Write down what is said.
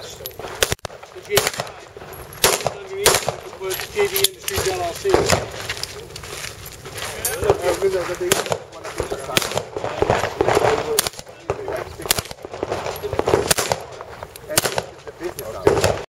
Glasgow. The JBI, the JB Industries LLC.